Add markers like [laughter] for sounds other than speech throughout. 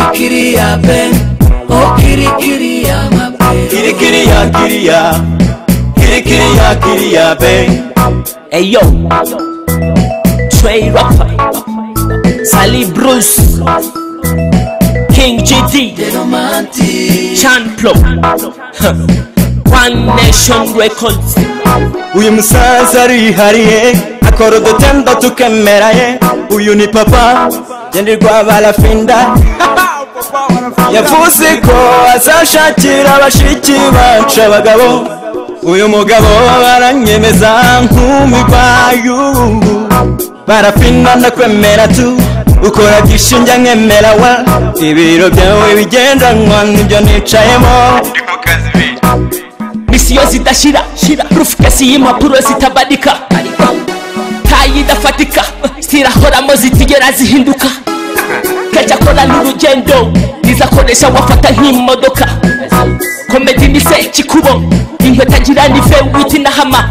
Kirikiri ya ben. Oh kirikiri ya mabe Kirikiri ya kiriya Kirikiri ya kiriya be Hey yo, Trey Rapper, Sally Bruce, King GD, The romantic Chan Plo, One Nation Records. uyu musaza arihariye. Akora udutendo tukemeraye uyu ni papa. Ngenderwa barafinda [laughs] yavuze ko azashakira abashiki bacu abagabo. Uyu mugabo aranyemeza nk'umigwayu barafinda ndakwemera tu ukora gishinja nkemera wa. Ibiro byawe bigendanwa ni byo nicayemo. Misiyo zidashira shira. Purufukasi y'impapuro zitabadika. Tayi idafatika zirahoramo zitigera zihinduka. Kajya n'urugendo nizakoresha wafata nk'imodoka. Komedi ni se kikubo inkweto agira ni vewiti na hama.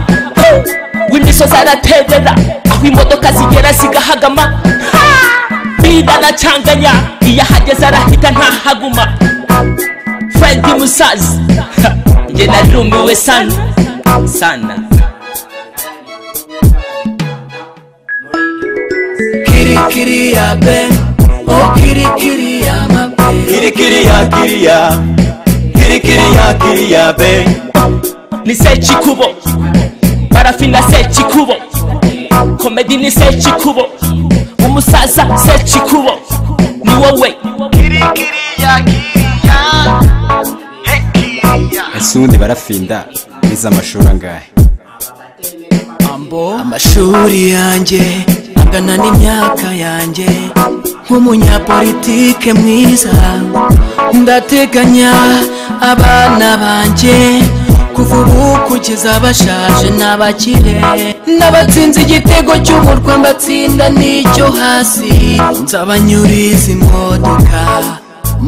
W'imisozi araterera aho imodoka zigera zigahagama. Bida aracanganya iyo ahageze arahita ntahaguma fredi musazi njye narumiwe sana sana. Kirikiri ya ben Oh kirikiri ya mabe kirikiri ya kiriya kirikiri ya kiriya be. Ni sekikubo barafina sekikubo komedi ni sekikubo umusaza sekikubo ni wowe. Ese ubundi barafinda. Bize amashuri angahe? Amashuri yanjye. Angana n'imyaka yanjye. Nk'umunyapolitike mwiza ndateganya abana banjye kuva ubu kugeza bashaje n'abakire. N'abatsinze igitego cy'umurwa mbatsinda n'icyo hasi. Nzabanyuriza imodoka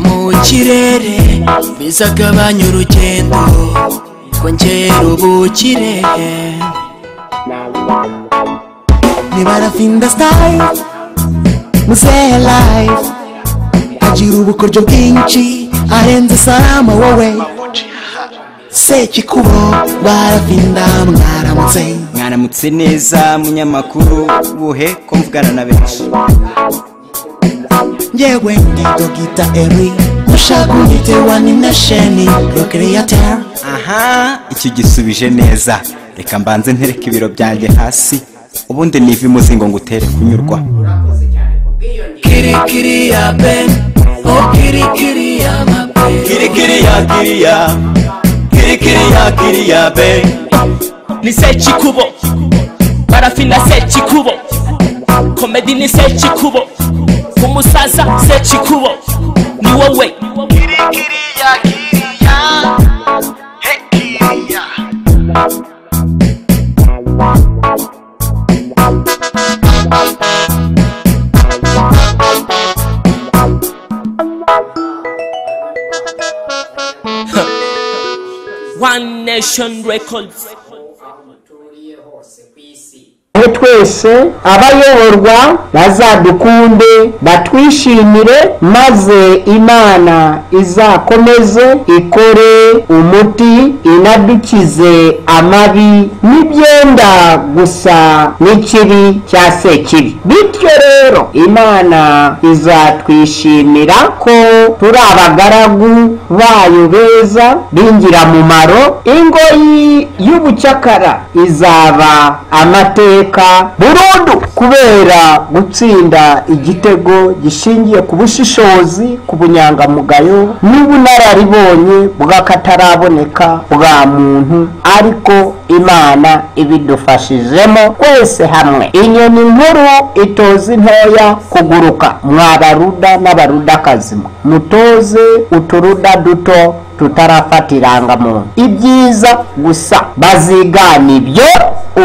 mu kirere bizagabanya urugendo kongera ubukire. Ni barafinda style. Muzehe life. Agira ubukoryo bwinshi arenze salama wowe. Sekikubo barafinda mwaramutse. Mwaramutse neza munyamakuru buhe ko mvugana na benshi. Ngewe ndi dogita eri mushaka unyite wani nasheni procreator. Aha iki gisubije neza. Reka mbanze ntereke ibiro byanjye hasi. Ubundi niva imuzingo ngo utere kunyurwa. Kirikiri ya ben. Oh kirikiri ya mabe kirikiri ya kiriya kirikiri ya kiriya be ni sekikubo barafina sekikubo komedi ni sekikubo umusaza sekikubo ni wowe nation records twese abayoborwa bazadukunde batwishimire maze imana izakomeze ikore umuti inadukize amabi. N'ibyenda gusa n'ikibi cya sekibi. Bityo rero imana izatwishimira ko turi abagaragu bayo beza b'ingirakamaro ingoyi y'ubucakara izaba amateka. Burundu. kubera gutsinda igitego gishingiye ku bushishozi ku bunyangamugayo n'ubunararibonye bw'akataraboneka bwa muntu ariko imana ibidufashijemo twese hamwe. Inyoni nkuru itoza intoya kuguruka. Mwabaruda n'abarudakazi mutoze uturuda duto tutarafata irangamuntu ibyiza gusa. Bazigana ibyo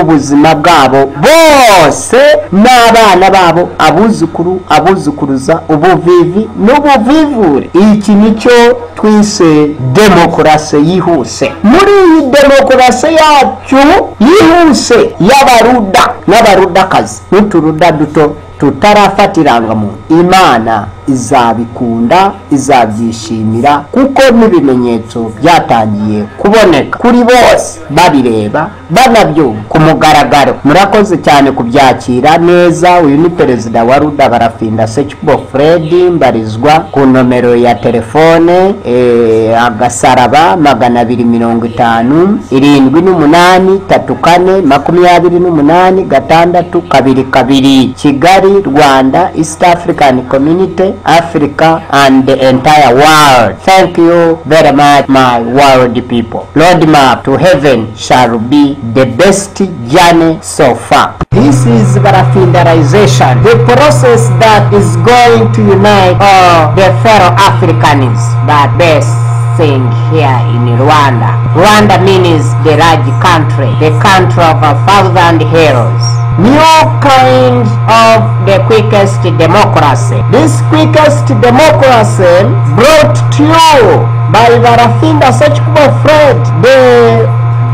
ubuzima bwabo bwose n'abana babo abuzukuru abuzukuruza ubuvivi n'ubuvivure. Iki ni cyo twise demokarasi yihuse. Muri iyi demokarasi yacu yihuse y'abaruda n'abarudakazi n'uturuda duto tutarafata irangamuntu imana. Izabikunda izabyishimira kuko n'ibimenyetso byatangiye kuboneka. Kuri bose babireba banabyumva. Ku mugaragaro murakoze cyane kubyakira neza. Uyu ni perezida wa ruda barafinda sekibo fred mbarizwa ku nomero ya telefone eh, agasaraba magana abiri mirongo itanu irindwi n'umunani tatu kane makumyabiri n'umunani gatandatu kabiri kabiri kigali rwanda east african community africa and the entire world thank you very much my world people Roadmap to heaven shall be the best journey so far this is barafindarization the process that is going to unite all the fellow africans But best thing here in Rwanda. Rwanda means the large country, the country of a thousand heroes. New kind of the quickest democracy. This quickest democracy brought to you by Barafinda Sechkubo Fred, the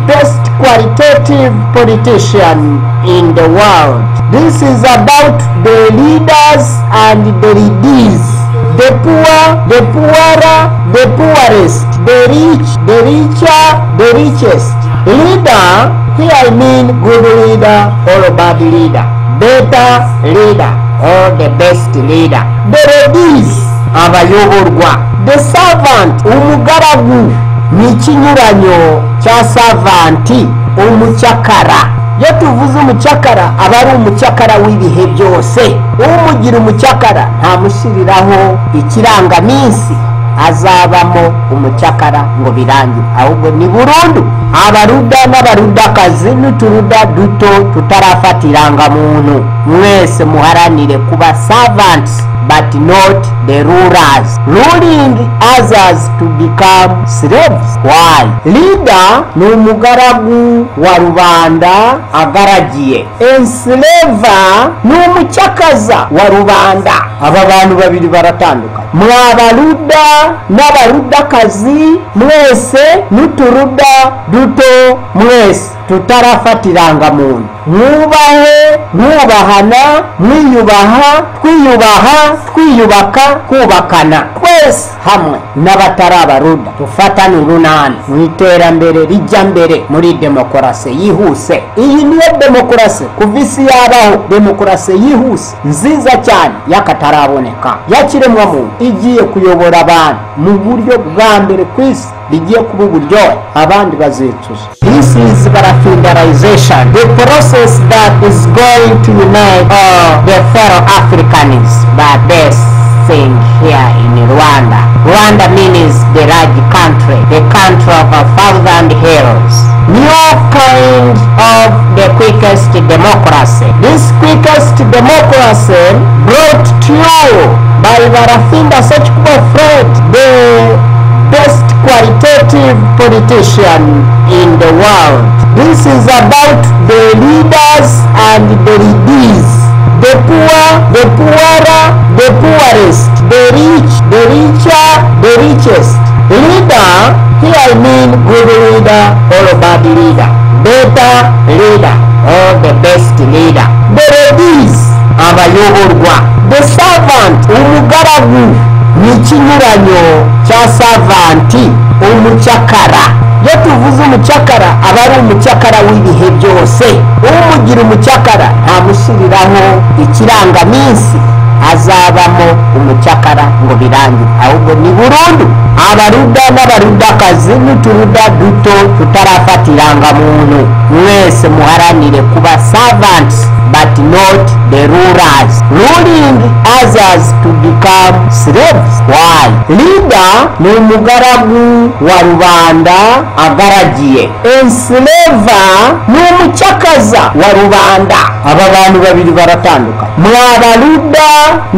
best qualitative politician in the world. This is about the leaders and the leaders the poor, the poorer, the poorest, the rich, the richer, the richest. Leader, here I mean good leader or bad leader, better leader or the best leader. The ladies, abayoborwa. The servant, umugaragu, ni ikinyuranyo cya savanti, umucyakara. iyo tuvuze umucyakara aba ari umucyakara w'ibihe byose umugira umucyakara ntamushyiriraho ikirangaminsi azaabamu omucakara ngaobiranju awubwe ni bulundu abaludda n'abaluddakazi nituludda duto tutarafatiranga muntu. Mwese muharanire kuba savants but not the rulers. Ruling others to become slaves. Why? Leader ni umugaragu wa rubanda agaragiye. Enslava ni umucyakaza wa rubanda. Aba bantu babiri baratandukanye mwabaruda n'abarudakazi mwese n'uturuda duto mwese. Tutarafata irangamuntu mwubahe mwubahana mwiyubaha twiyubaha twiyubaka kubakana twese hamwe n'abatari abaruda dufatane urunani. Mu iterambere rijya mbere muri demokarasi yihuse. Iyi niyo demokarasi. Kuva isi yabaho demokarasi yihuse. Nziza cyane y'akataraboneka. Yakiremwamuntu igiye kuyobora abantu mu buryo bwa mbere ku isi. Bigiye kuba uburyo abandi bazicuza this is barafindarization the process that is going to unite all the fellow africans but this thing here in rwanda rwanda means the large country the country of a thousand heroes. New kind of the quickest democracy. This quickest democracy brought to you by barafinda sechkubo fred the best qualitative politician in the world. This is about the leaders and the leaders. The poor, the poorer, the poorest, the rich, the richer, the richest. Leader, here I mean good leader or bad leader. Better leader or the best leader. The ladies, abayoborwa. The servant, umugaragu ni ikinyuranyo cya savanti umucyakara iyo tuvuze umucyakara aba ari umucyakara w'ibihe byose. Umugira umucyakara ntamushyiriraho ikirangaminsi azabamo umucyakara ngo birangire ahubwo ni burundu. Abaruda n'abarudakazi n'uturuda duto tutarafata irangamuntu mwese muharanire kuba servants but not the rulers. Ruling others to become slaves. Why? Leader ni umugaragu wa rubanda agaragiye. Enslava ni umucyakaza wa rubanda. Aba bantu babiri baratandukanye mwabaruda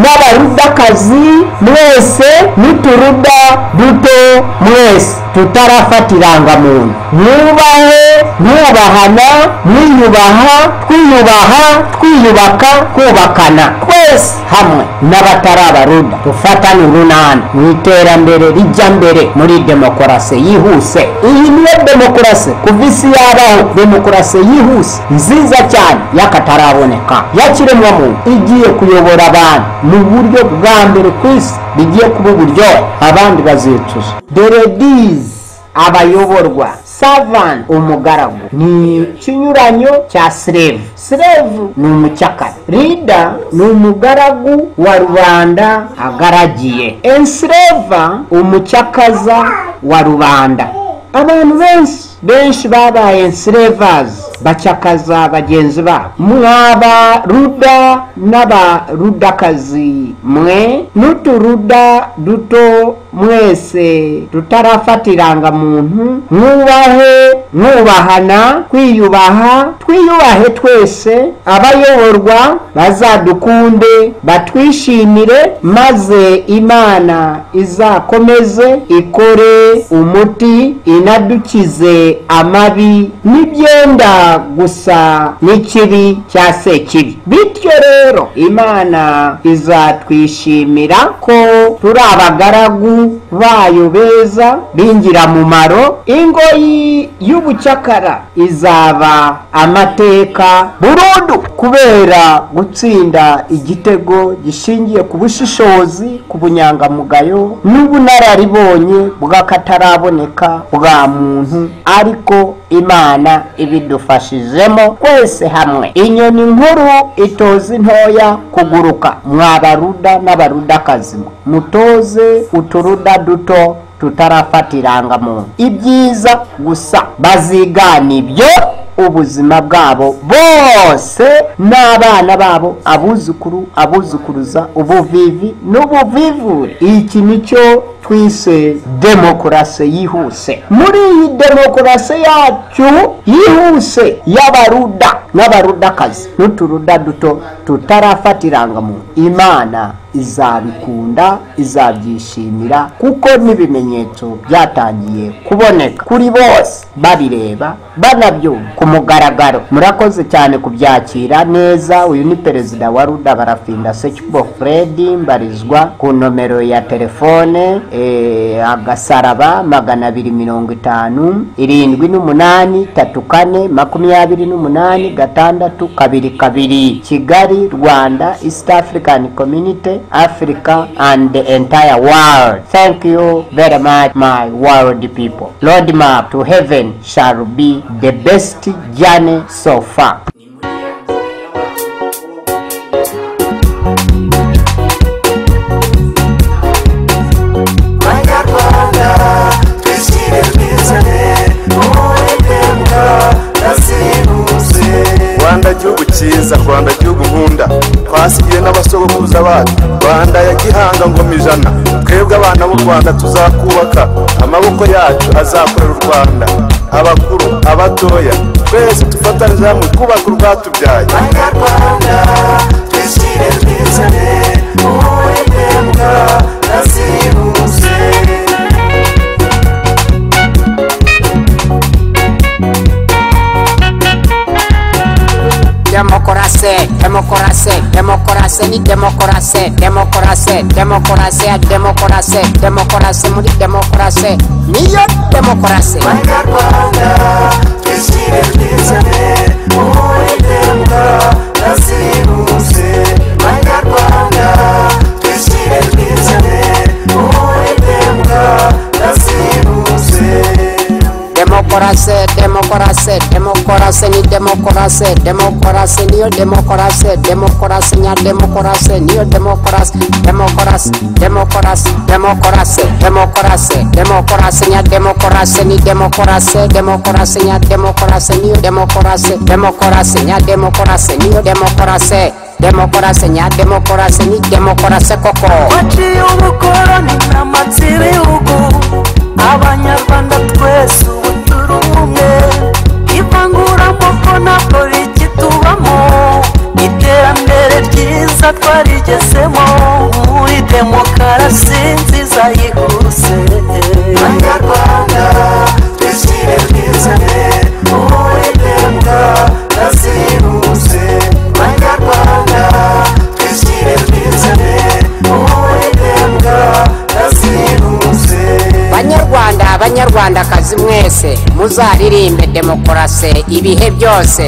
n'abarudakazi mwese n'uturuda duto mwese. Tutarafata irangamuntu mwubahe mwubahana mwiyubaha twiyubaha twiyubaka kubakana twese hamwe n'abatari abaruda dufatane urunana. Mu iterambere rijya mbere muri demokarasi yihuse. Iyi niyo demokarasi. Kuva isi yabaho demokarasi yihuse. Nziza cyane y'akataraboneka. Yakiremwamuntu. Igiye kuyobora abantu. Mu buryo bwa mbere ku isi bigiye kuba uburyohe abandi bazicuza. Dore dizi abayoborwa. Savan umugaragu. Ni ikinyuranyo cya slave. Slave ni umucyakara rida ni umugaragu wa rubanda agaragiye. Ensleva umucyakaza wa rubanda. Abantu benshi benshi babaye enslavers. Bacyakaza bagenzi babo mwaba ruda n'abarudakazi mwe n'uturuda duto mwese tutarafata irangamuntu mwubahe mwubahana kwiyubaha twiyubahe twese. Abayoborwa bazadukunde batwishimire maze imana izakomeze ikore umuti inadukize amabi. N'ibyenda gusa n'ikibi cya sekibi. Bityo rero imana izatwishimira ko turi abagaragu bayo beza b'ingirakamaro ingoyi y'ubucakara. Izaba amateka burundu. Kubera gutsinda igitego gishingiye ku bushishozi ku bunyangamugayo n'ubunararibonye bw'akataraboneka bwa muntu. Ariko imana ibidufashijemo twese hamwe. Inyoni nkuru itoza intoya kuguruka. Mwabaruda n'abarudakazi. Mutoze uturuda duto tutarafata irangamuntu ibyiza gusa bazigana ibyo ubuzima bwabo bose n'abana babo abuzukuru abuzukuruza ubuvivi n'ubuvivure iki ni cyo twise demokarasi yihuse. Muri iyi demokarasi yacu yihuse y'abaruda n'abarudakazi n'uturuda duto tutarafata irangamuntu imana izabikunda izabyishimira kuko n'ibimenyetso byatangiye kuboneka. Kuri bose babireba banabyumva. Ku mugaragaro murakoze cyane kubyakira neza. Uyu ni perezida wa ruda barafinda sekibo fred mbarizwa ku nomero ya telefone eh, agasaraba magana abiri mirongo itanu irindwi n'umunani tatu kane makumyabiri n'umunani gatandatu kabiri kabiri. Kigali rwanda east african community africa and the entire world. Thank you very much my world people. Roadmap to heaven shall be the best journey so far. Rwanda gihugu cyiza rwanda gihugu nkunda. Twasigiye n'abasogokuruza bacu ya gihanga ngoma ijana twebwe abana b'u rwanda tuzakubaka amaboko yacu azakorera u rwanda. Abakuru abatoya twese dufatanyije hamwe twubaka urwatubyaye banyarwanda twishyire twizane uwiteka yazibutse demokarasi demokarasi demokarasi ni demokarasi demokarasi demokarasi ya demokarasi demokarasi muri demokarasi niyo demokarasi banyarwanda twishyire twizane demokarasi demokarasi demokarasi ni demokarasi demokarasi niyo demokarasi demokarasi nya demokarasi niyo demokarasi demokarasi demokarasi demokarasi demokarasi demokarasi nya demokarasi ni demokarasi demokarasi nya demokarasi niyo demokarasi demokarasi nya demokarasi niyo demokarasi demokarasi nya demokarasi ni demokarasi koko waciye ubukoroni n'amatsi ibihugu abanyarwanda twese ubu turi umwe ivanguramoko ntabwo rikitubamo iterambere ryiza twarigezemo muri demokarasi muzaririmbe demokarasi ibihe byose.